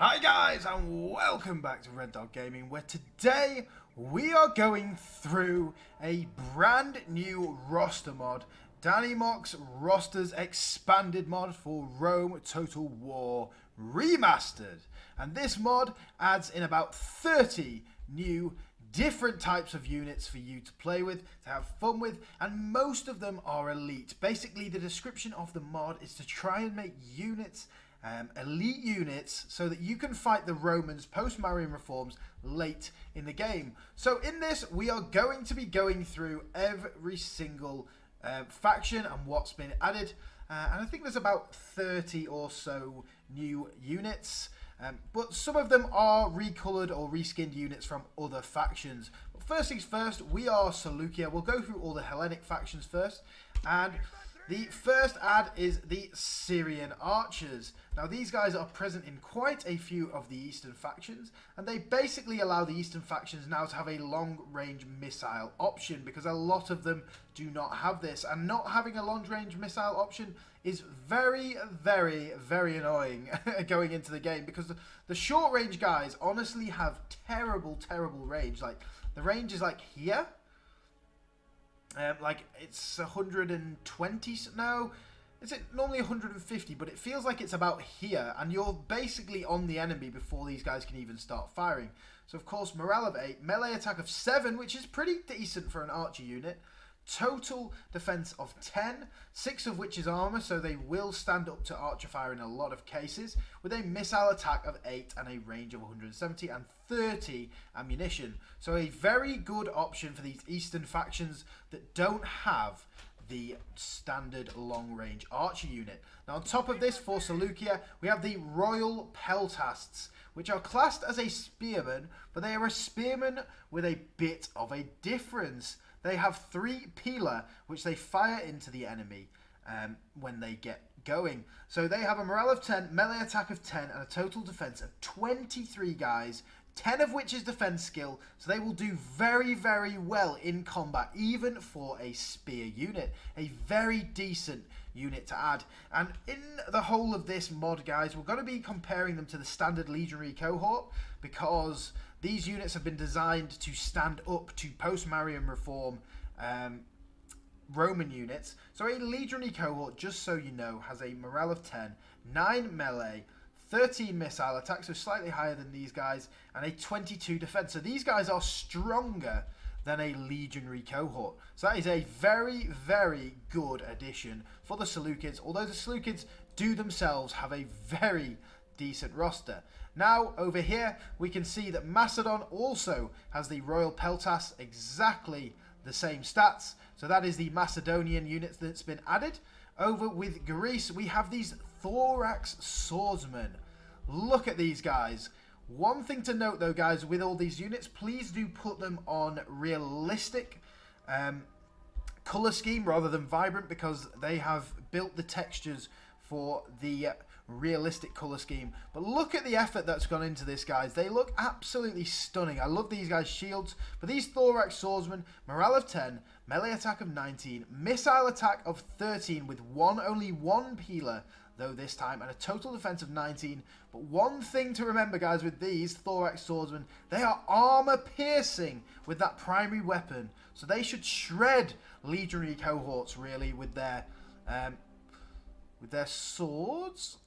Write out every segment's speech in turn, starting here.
Hi guys and welcome back to Red Dog Gaming where today we are going through a brand new roster mod Danymok's Rosters Expanded mod for Rome Total War Remastered and this mod adds in about 30 new different types of units for you to play with, to have fun with, and most of them are elite. Basically, the description of the mod is to try and make units um, elite units so that you can fight the Romans post Marian reforms late in the game. So in this, we are going to be going through every single uh, faction and what's been added. Uh, and I think there's about 30 or so new units. Um, but some of them are recolored or reskinned units from other factions. But first things first, we are Seleucia. We'll go through all the Hellenic factions first. And the first ad is the Syrian archers. Now these guys are present in quite a few of the eastern factions and they basically allow the eastern factions now to have a long range missile option because a lot of them do not have this and not having a long range missile option is very very very annoying going into the game because the, short range guys honestly have terrible terrible range like the range is like here um, like it's 120 now. Is it normally 150? But it feels like it's about here, and you're basically on the enemy before these guys can even start firing. So of course, morale of eight, melee attack of seven, which is pretty decent for an archer unit. Total defense of 10, 6 of which is armor, so they will stand up to archer fire in a lot of cases, with a missile attack of 8 and a range of 170 and 30 ammunition. So a very good option for these eastern factions that don't have the standard long range archer unit. Now on top of this for Seleucia we have the Royal Peltasts which are classed as a spearman but they are a spearman with a bit of a difference. They have three pila, which they fire into the enemy um, when they get going. So they have a morale of 10, melee attack of 10, and a total defense of 23 guys, 10 of which is defense skill, so they will do very, very well in combat, even for a spear unit. A very decent unit to add. And in the whole of this mod, guys, we're going to be comparing them to the standard legionary cohort, because these units have been designed to stand up to post-Marian reform um, Roman units. So a legionary cohort, just so you know, has a morale of 10, 9 melee, 13 missile attacks, so slightly higher than these guys, and a 22 defense. So these guys are stronger than a legionary cohort. So that is a very, very good addition for the Seleucids, although the Seleucids do themselves have a very decent roster. Now, over here, we can see that Macedon also has the Royal Peltas, exactly the same stats. So that is the Macedonian unit that's been added. Over with Greece, we have these Thorax Swordsmen. Look at these guys. One thing to note, though, guys, with all these units, please do put them on realistic um, color scheme rather than vibrant because they have built the textures for the realistic color scheme. But look at the effort that's gone into this, guys. They look absolutely stunning. I love these guys' shields. But these Thorax Swordsmen, morale of 10, melee attack of 19, missile attack of 13 with one only one pila, though this time, and a total defense of 19. But one thing to remember, guys, with these Thorax Swordsmen, they are armor piercing with that primary weapon. So they should shred legionary cohorts, really, with their... Um, with their swords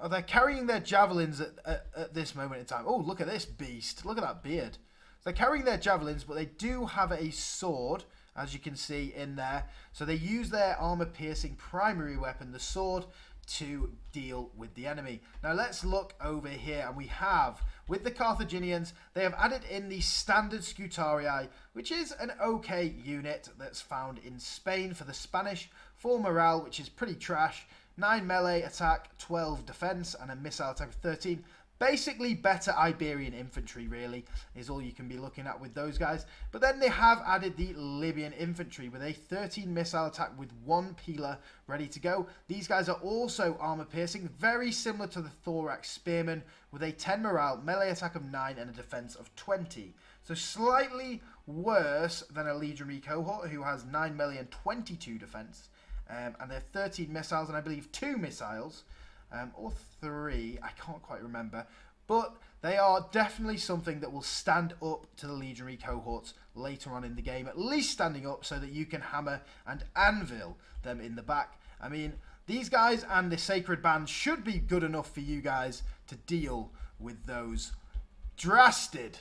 are they carrying their javelins at, at, at, this moment in time? Oh, look at this beast. Look at that beard. they're carrying their javelins, but they do have a sword, as you can see in there. So they use their armor-piercing primary weapon, the sword, to deal with the enemy. Now let's look over here, and we have, with the Carthaginians, they have added in the standard Scutarii, which is an okay unit that's found in Spain for the Spanish, for morale, which is pretty trash, 9 melee attack, 12 defense, and a missile attack of 13. Basically, better Iberian infantry, really, is all you can be looking at with those guys. But then they have added the Libyan infantry with a 13 missile attack with one pila ready to go. These guys are also armor piercing, very similar to the Thorax Spearmen, with a 10 morale, melee attack of 9, and a defense of 20. So slightly worse than a legionary cohort, who has 9 melee and 22 defense. Um, and they're 13 missiles and I believe two missiles, um, or three, I can't quite remember. but they are definitely something that will stand up to the legionary cohorts later on in the game, at least standing up so that you can hammer and anvil them in the back. I mean, these guys and the Sacred Band should be good enough for you guys to deal with those drasted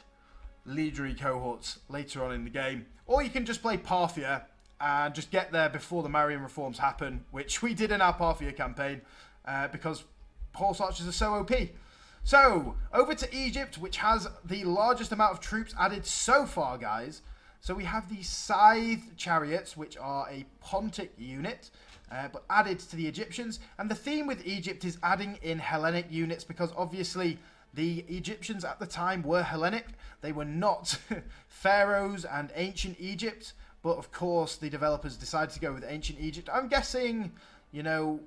legionary cohorts later on in the game. Or you can just play Parthia and just get there before the Marian reforms happen, which we did in our Parthia campaign, uh, because horse archers are so OP. So, over to Egypt, which has the largest amount of troops added so far, guys. So we have the Scythe Chariots, which are a Pontic unit, uh, but added to the Egyptians. And the theme with Egypt is adding in Hellenic units, because obviously the Egyptians at the time were Hellenic. They were not pharaohs and ancient Egypt. But of course, the developers decided to go with ancient Egypt. I'm guessing, you know,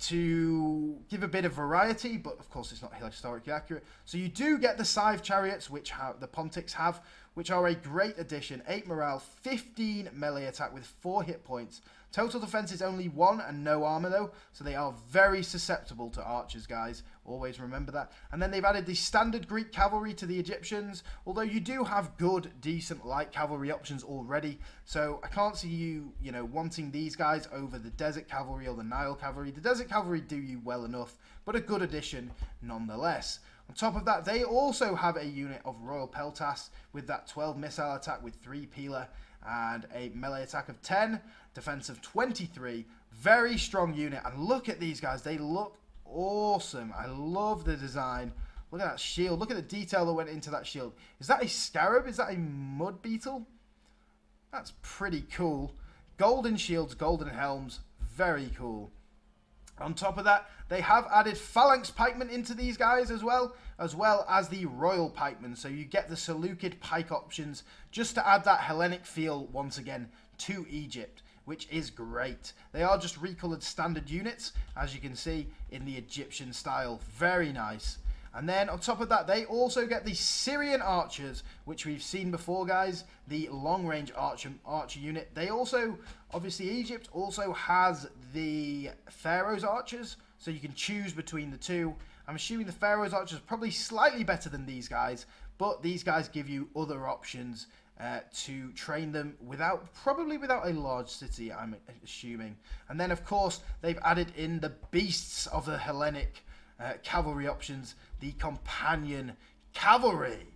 to give a bit of variety, but of course it's not historically accurate. So you do get the Scythe Chariots, which the Pontics have, which are a great addition. 8 morale, 15 melee attack with 4 hit points. Total defense is only 1 and no armor though, so they are very susceptible to archers, guys. Always remember that. And then they've added the standard Greek cavalry to the Egyptians, although you do have good, decent light cavalry options already. So I can't see you, you know, wanting these guys over the desert cavalry or the Nile cavalry. The desert cavalry do you well enough, but a good addition nonetheless. On top of that, they also have a unit of Royal Peltas with that 12 missile attack with 3 Pila and a melee attack of 10, defense of 23. Very strong unit. And look at these guys. They look awesome. I love the design. Look at that shield. Look at the detail that went into that shield. Is that a scarab? Is that a mud beetle? That's pretty cool. Golden shields, golden helms. Very cool. On top of that, they have added phalanx pikemen into these guys as well, as well as the royal pikemen. So you get the Seleucid pike options just to add that Hellenic feel once again to Egypt, which is great. They are just recolored standard units, as you can see in the Egyptian style. Very nice. And then on top of that, they also get the Syrian archers, which we've seen before, guys. The long-range archer, archer unit. They also, obviously, Egypt also has the Pharaoh's archers, so you can choose between the two. I'm assuming the Pharaoh's archers probably slightly better than these guys, but these guys give you other options uh, to train them without, probably without a large city, I'm assuming. And then, of course, they've added in the beasts of the Hellenic uh, cavalry options, the companion cavalry.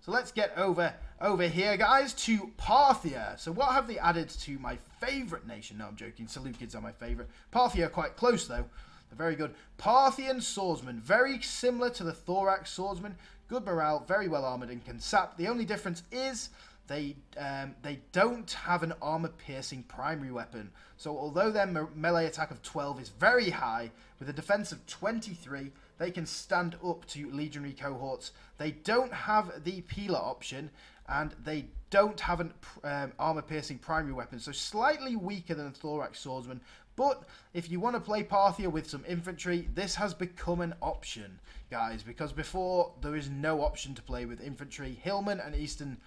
So let's get over over here, guys, to Parthia. So what have they added to my favourite nation? No, I'm joking. Seleucids are my favourite. Parthia are quite close, though. They're very good. Parthian swordsman, very similar to the Thorax swordsman. Good morale, very well armoured and can sap. The only difference is they um, they don't have an armor-piercing primary weapon. So although their me melee attack of 12 is very high, with a defense of 23, they can stand up to legionary cohorts. They don't have the pila option, and they don't have an um, armor-piercing primary weapon, so slightly weaker than the thorax swordsman. But if you want to play Parthia with some infantry, this has become an option, guys, because before there is no option to play with infantry. Hillman and Eastern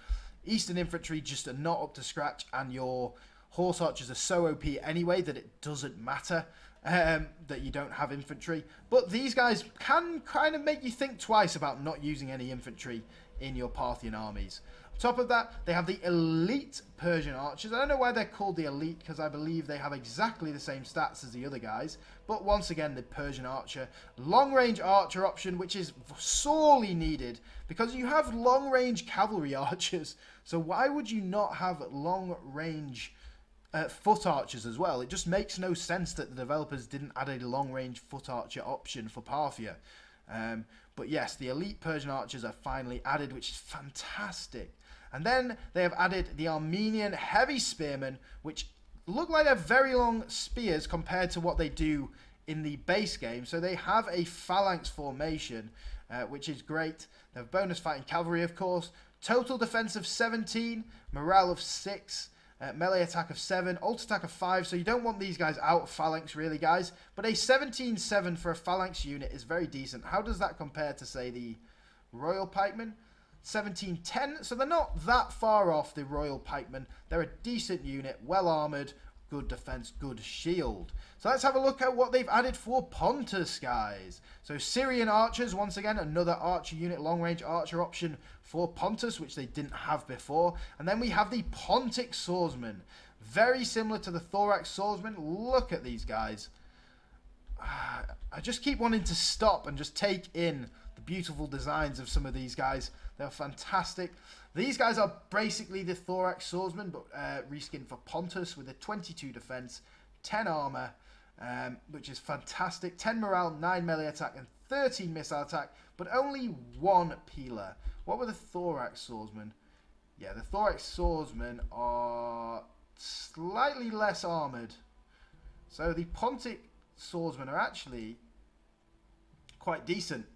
Eastern infantry just are not up to scratch, and your horse archers are so OP anyway that it doesn't matter um, that you don't have infantry. But these guys can kind of make you think twice about not using any infantry in your Parthian armies. On top of that, they have the elite Persian archers. I don't know why they're called the elite because I believe they have exactly the same stats as the other guys. But once again, the Persian archer. Long-range archer option, which is sorely needed because you have long-range cavalry archers. So why would you not have long-range uh, foot archers as well? It just makes no sense that the developers didn't add a long-range foot archer option for Parthia. Um, but yes, the elite Persian archers are finally added, which is fantastic. And then they have added the Armenian heavy spearmen, which look like they're very long spears compared to what they do in the base game. So they have a phalanx formation, uh, which is great. They have bonus fighting cavalry, of course. Total defense of 17, morale of 6, uh, melee attack of 7, ult attack of 5, so you don't want these guys out of phalanx really, guys. But a 17-7 for a phalanx unit is very decent. How does that compare to, say, the Royal Pikemen? 17-10, so they're not that far off the Royal Pikemen. They're a decent unit, well armoured, good defense, good shield. So let's have a look at what they've added for Pontus, guys. So Syrian archers, once again, another archer unit, long-range archer option for Pontus, which they didn't have before. And then we have the Pontic swordsman. Very similar to the Thorax swordsman. Look at these guys. I just keep wanting to stop and just take in beautiful designs of some of these guys. They're fantastic. These guys are basically the Thorax Swordsman, but uh, reskinned for Pontus with a 22 defense, 10 armor, um, which is fantastic. 10 morale, 9 melee attack, and 13 missile attack, but only one pila. What were the Thorax Swordsmen? Yeah, the Thorax Swordsmen are slightly less armored. So the Pontic Swordsmen are actually quite decent.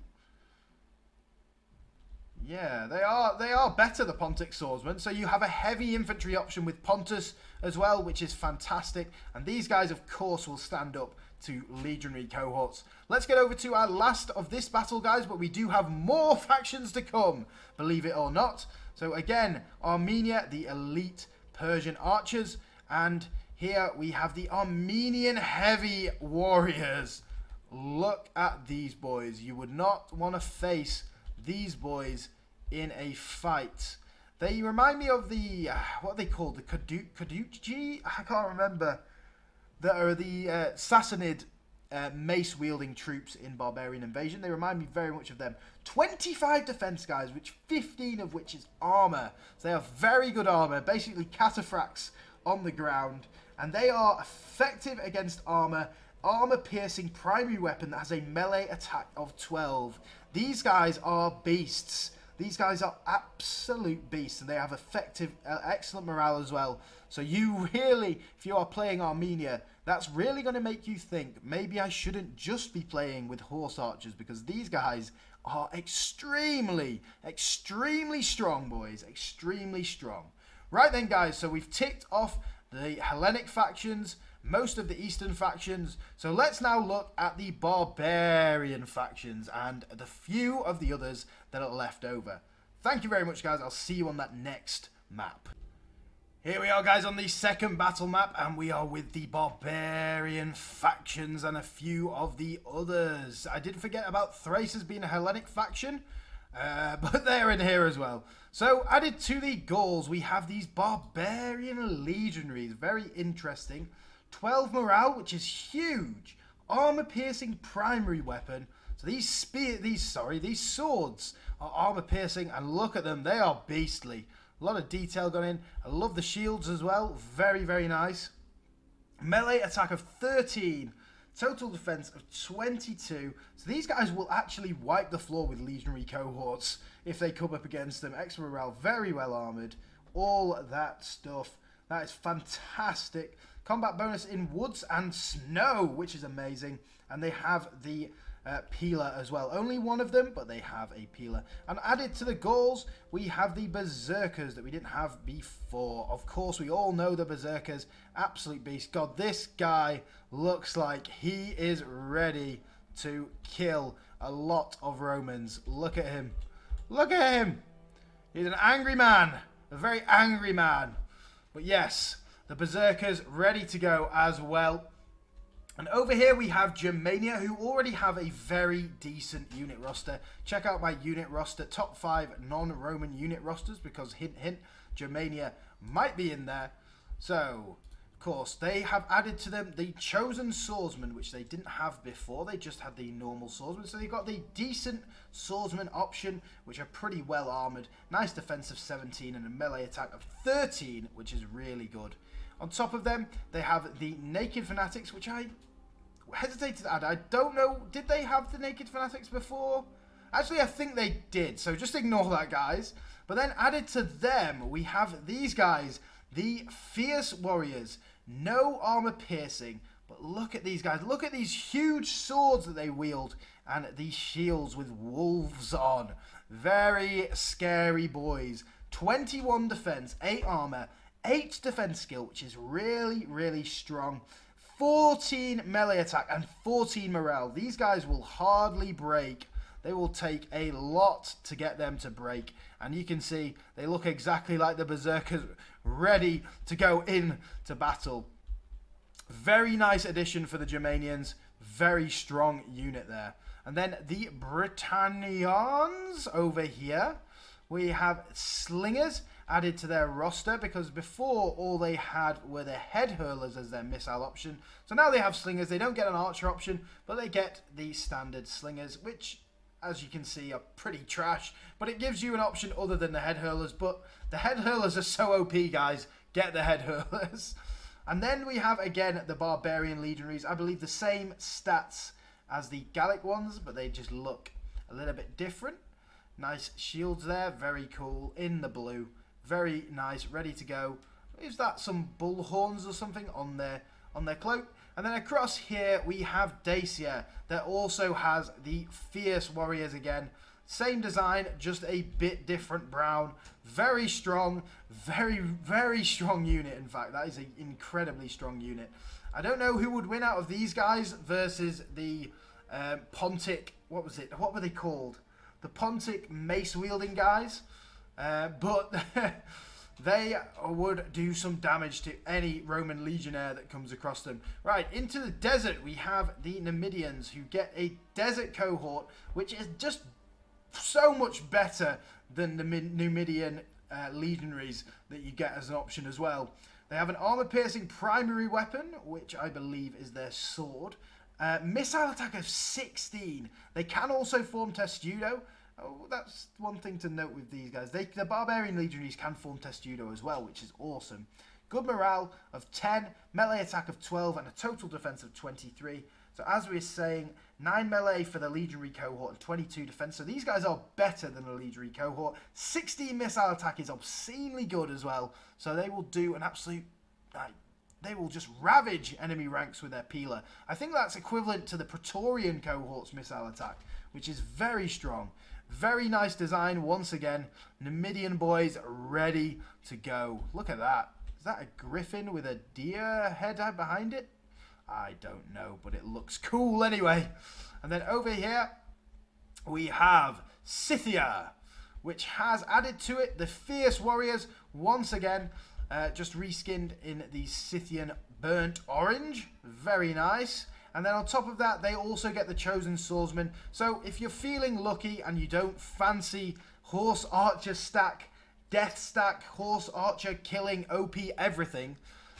Yeah, they are they are better, the Pontic Swordsmen. So you have a heavy infantry option with Pontus as well, which is fantastic. And these guys, of course, will stand up to legionary cohorts. Let's get over to our last of this battle, guys, but we do have more factions to come, believe it or not. So again, Armenia, the elite Persian archers, and here we have the Armenian heavy warriors. Look at these boys. You would not want to face these boys in a fight. They remind me of the, uh, what are they called? The Kaduchi? I can't remember. That are the uh, Sassanid uh, mace wielding troops in Barbarian Invasion. They remind me very much of them. 25 defense guys, which 15 of which is armor. So they have very good armor, basically cataphracts on the ground. And they are effective against armor armor piercing primary weapon that has a melee attack of 12. These guys are beasts. These guys are absolute beasts and they have effective, uh, excellent morale as well. So you really, if you are playing Armenia, that's really going to make you think maybe I shouldn't just be playing with horse archers because these guys are extremely, extremely strong, boys. Extremely strong. Right then, guys, so we've ticked off the Hellenic factions most of the Eastern factions. So let's now look at the Barbarian factions and the few of the others that are left over. Thank you very much, guys. I'll see you on that next map. Here we are, guys, on the second battle map, and we are with the Barbarian factions and a few of the others. I did forget about Thrace as being a Hellenic faction, uh, but they're in here as well. So, added to the Gauls, we have these Barbarian Legionaries. Very interesting. 12 morale, which is huge. Armor piercing primary weapon. So these spear, these sorry, these swords are armor piercing, and look at them, they are beastly. A lot of detail gone in. I love the shields as well, very very nice. Melee attack of 13, total defense of 22. So these guys will actually wipe the floor with legionary cohorts if they come up against them. Extra morale, very well armored, all that stuff. That is fantastic. Combat bonus in woods and snow, which is amazing. And they have the uh, pila as well. Only one of them, but they have a pila. And added to the Gauls, we have the Berserkers that we didn't have before. Of course, we all know the Berserkers. Absolute beast. God, this guy looks like he is ready to kill a lot of Romans. Look at him. Look at him. He's an angry man. A very angry man. But yes, the Berserkers ready to go as well. And over here we have Germania, who already have a very decent unit roster. Check out my unit roster, top five non-Roman unit rosters, because hint, hint, Germania might be in there. So, of course, they have added to them the Chosen Swordsman, which they didn't have before. They just had the normal Swordsman. So they've got the decent Swordsman option, which are pretty well armoured. Nice defensive 17 and a melee attack of 13, which is really good. On top of them, they have the Naked Fanatics, which I hesitated to add. I don't know, did they have the Naked Fanatics before? Actually, I think they did, so just ignore that, guys. But then added to them, we have these guys, the Fierce Warriors. No armor piercing, but look at these guys. Look at these huge swords that they wield and these shields with wolves on. Very scary boys. 21 defense, 8 armor, 8 defense skill, which is really, really strong. 14 melee attack and 14 morale. These guys will hardly break. They will take a lot to get them to break. And you can see they look exactly like the Berserkers ready to go in to battle. Very nice addition for the Germanians. Very strong unit there. And then the Britannians over here. We have Slingers added to their roster because before all they had were the head hurlers as their missile option. So now they have slingers. They don't get an archer option, but they get the standard slingers, which as you can see are pretty trash. But it gives you an option other than the head hurlers. But the head hurlers are so OP, guys. Get the head hurlers. And then we have again the barbarian legionaries. I believe the same stats as the Gallic ones, but they just look a little bit different. Nice shields there, very cool, in the blue. Very nice, ready to go. Is that some bull horns or something on their on their cloak? And then across here we have Dacia that also has the Fierce Warriors again. Same design, just a bit different brown. Very strong, very, very strong unit, in fact. That is an incredibly strong unit. I don't know who would win out of these guys versus the um, Pontic, what was it? What were they called? The Pontic mace-wielding guys. Uh, but they would do some damage to any Roman legionnaire that comes across them. Right, into the desert we have the Numidians who get a desert cohort, which is just so much better than the Numidian uh, legionaries that you get as an option as well. They have an armor-piercing primary weapon, which I believe is their sword. Uh, missile attack of 16. They can also form testudo. Oh, that's one thing to note with these guys. They, the Barbarian Legionaries can form testudo as well, which is awesome. Good morale of 10, melee attack of 12, and a total defense of 23. So as we are saying, 9 melee for the Legionary cohort and 22 defense. So these guys are better than the Legionary cohort. 16 missile attack is obscenely good as well. So they will do an absolute... Uh, they will just ravage enemy ranks with their pila. I think that's equivalent to the Praetorian cohort's missile attack, which is very strong. Very nice design once again. Numidian boys ready to go. Look at that. Is that a griffin with a deer head behind it? I don't know, but it looks cool anyway. And then over here, we have Scythia, which has added to it the Fierce Warriors once again. Uh, just reskinned in the Scythian Burnt Orange. Very nice. And then on top of that, they also get the Chosen Swordsman. So if you're feeling lucky and you don't fancy Horse Archer stack, Death stack, Horse Archer killing OP everything,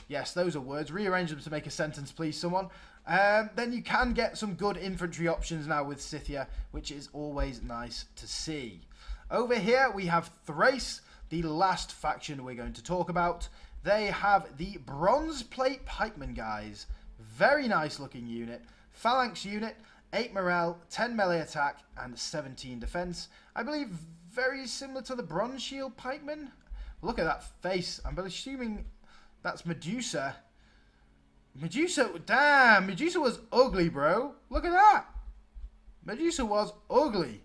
yes, those are words. Rearrange them to make a sentence, please, someone. Um, then you can get some good infantry options now with Scythia, which is always nice to see. Over here, we have Thrace the last faction we're going to talk about. They have the Bronze Plate Pikemen guys. Very nice looking unit. Phalanx unit, 8 morale, 10 melee attack, and 17 defense. I believe very similar to the Bronze Shield Pikemen. Look at that face. I'm assuming that's Medusa. Medusa, damn, Medusa was ugly, bro. Look at that. Medusa was ugly.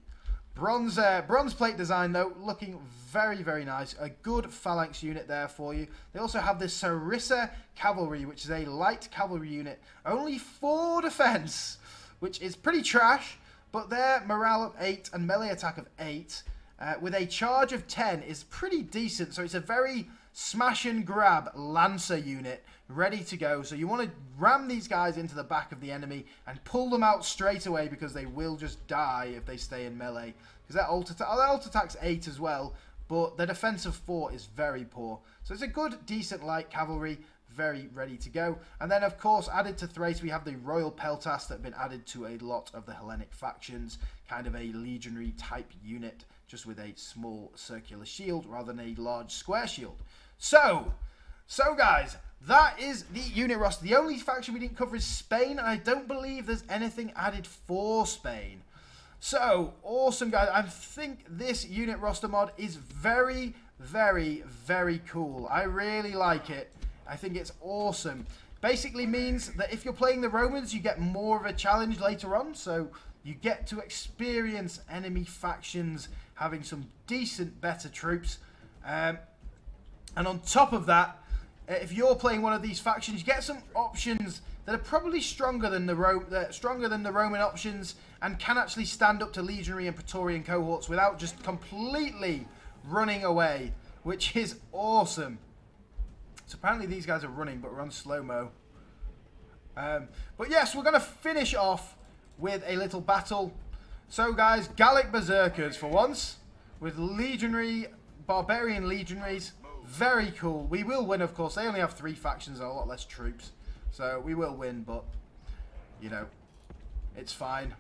Bronze, uh, bronze plate design though, looking very, very nice. A good phalanx unit there for you. They also have the Sarissa Cavalry, which is a light cavalry unit. Only four defense, which is pretty trash, but their morale of 8 and melee attack of 8 uh, with a charge of 10 is pretty decent. So it's a very smash and grab Lancer unit ready to go. So you want to ram these guys into the back of the enemy and pull them out straight away because they will just die if they stay in melee. Because that ult, that ult attack's 8 as well, but the defensive 4 is very poor. So it's a good, decent light cavalry, very ready to go. And then, of course, added to Thrace, we have the Royal Peltas that have been added to a lot of the Hellenic factions. Kind of a legionary type unit, just with a small circular shield rather than a large square shield. So, so guys, that is the unit roster. The only faction we didn't cover is Spain, and I don't believe there's anything added for Spain. So, awesome guys. I think this unit roster mod is very, very, very cool. I really like it. I think it's awesome. Basically means that if you're playing the Romans, you get more of a challenge later on. So, you get to experience enemy factions having some decent, better troops. Um, and on top of that, uh, if you're playing one of these factions, you get some options that are probably stronger than the Ro uh, stronger than the Roman options and can actually stand up to legionary and praetorian cohorts without just completely running away, which is awesome. So apparently these guys are running, but we're on slow-mo. Um, but yes, we're going to finish off with a little battle. So guys, Gallic Berserkers for once, with Legionary, Barbarian Legionaries. Very cool. We will win, of course. They only have three factions and a lot less troops. So we will win, but, you know, it's fine.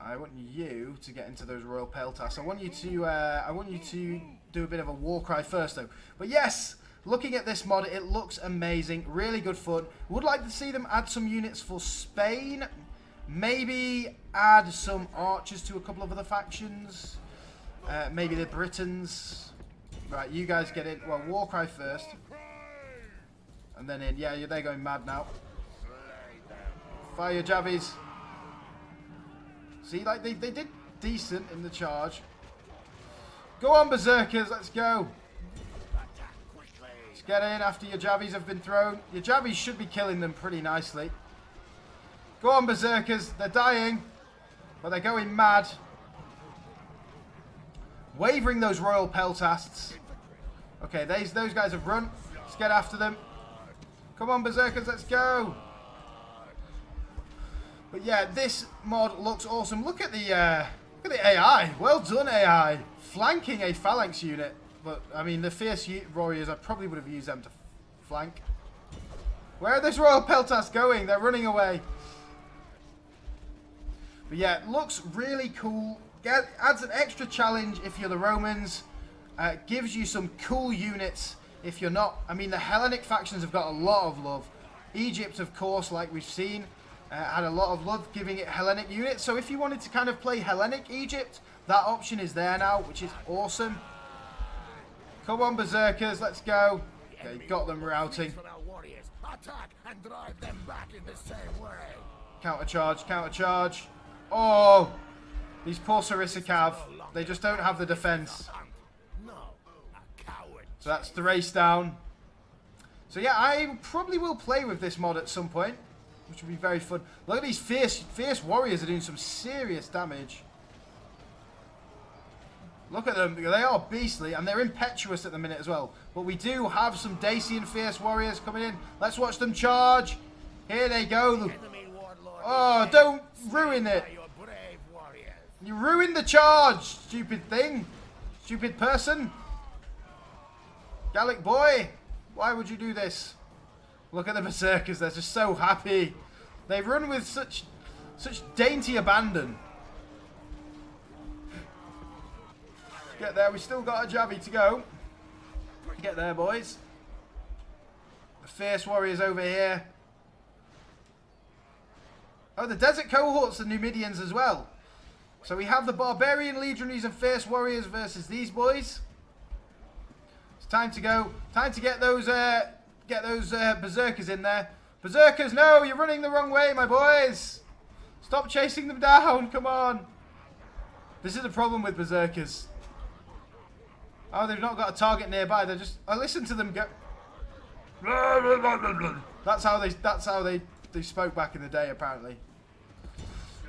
I want you to get into those Royal Peltas. I want you to, uh, I want you to do a bit of a war cry first, though. But yes, looking at this mod, it looks amazing. Really good fun. Would like to see them add some units for Spain. Maybe add some archers to a couple of other factions. Uh, maybe the Britons. Right, you guys get in. Well, Warcry first. And then in. Yeah, they're going mad now. Fire your Javies. See, like, they, they did decent in the charge. Go on, Berserkers, let's go. Let's get in after your Javies have been thrown. Your Javies should be killing them pretty nicely. Go on, Berserkers, they're dying. But they're going mad. Wavering those Royal Peltasts. Okay, those, those guys have run. Let's get after them. Come on, Berserkers, let's go. But yeah, this mod looks awesome. Look at the uh, look at the AI. Well done, AI. Flanking a phalanx unit. But I mean, the fierce warriors, I probably would have used them to flank. Where are those royal peltas going? They're running away. But yeah, looks really cool. Get, adds an extra challenge if you're the Romans. Uh, gives you some cool units if you're not. I mean, the Hellenic factions have got a lot of love. Egypt, of course, like we've seen. Uh, had a lot of love giving it Hellenic units. So if you wanted to kind of play Hellenic Egypt, that option is there now, which is awesome. Come on, Berserkers, let's go. Okay, got them routing. Counter charge, counter charge. Oh, these poor Sarissikav, they just don't have the defense. So that's the race down. So yeah, I probably will play with this mod at some point which will be very fun. Look at these fierce, fierce warriors are doing some serious damage. Look at them. They are beastly, and they're impetuous at the minute as well. But we do have some Dacian fierce warriors coming in. Let's watch them charge. Here they go. Oh, don't ruin it. You ruined the charge, stupid thing. Stupid person. Gallic boy. Why would you do this? Look at the Berserkers, they're just so happy. They run with such such dainty abandon. Get there, we still got a Javi to go. Get there, boys. The Fierce Warriors over here. Oh, the Desert Cohorts, the Numidians as well. So we have the Barbarian Legionaries and Fierce Warriors versus these boys. Time to go. Time to get those uh, Get those uh, berserkers in there. Berserkers, no, you're running the wrong way, my boys. Stop chasing them down, come on. This is the problem with berserkers. Oh, they've not got a target nearby. They're just. I listen to them go. That's how they. That's how they. They spoke back in the day, apparently.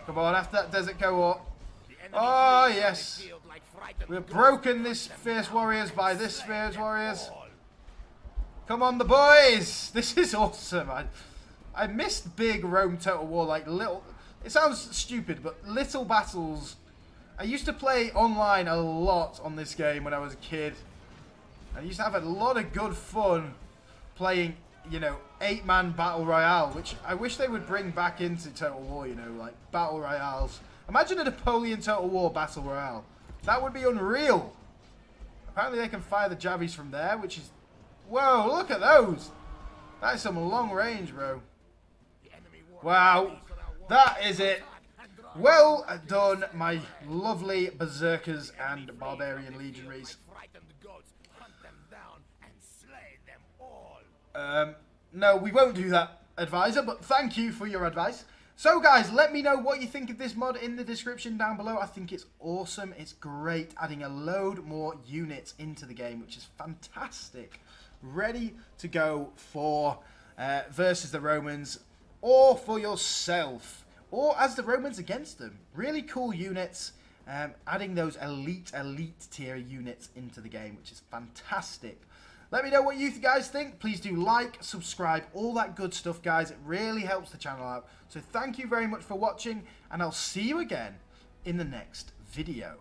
Come on, after that desert cohort. Oh yes, we've broken this fierce warriors by this fierce warriors. Come on, the boys! This is awesome. I, I missed big Rome Total War, like little... It sounds stupid, but little battles... I used to play online a lot on this game when I was a kid. I used to have a lot of good fun playing, you know, eight-man Battle Royale, which I wish they would bring back into Total War, you know, like Battle Royales. Imagine a Napoleon Total War Battle Royale. That would be unreal. Apparently they can fire the Javies from there, which is Whoa, look at those. That's some long range, bro. Wow. That is it. Well done, my lovely Berserkers and Barbarian Legionaries. Um, no, we won't do that, advisor, but thank you for your advice. So guys, let me know what you think of this mod in the description down below. I think it's awesome. It's great, adding a load more units into the game, which is fantastic ready to go for uh, versus the Romans or for yourself or as the Romans against them. Really cool units. Um, adding those elite, elite tier units into the game, which is fantastic. Let me know what you guys think. Please do like, subscribe, all that good stuff, guys. It really helps the channel out. So thank you very much for watching, and I'll see you again in the next video.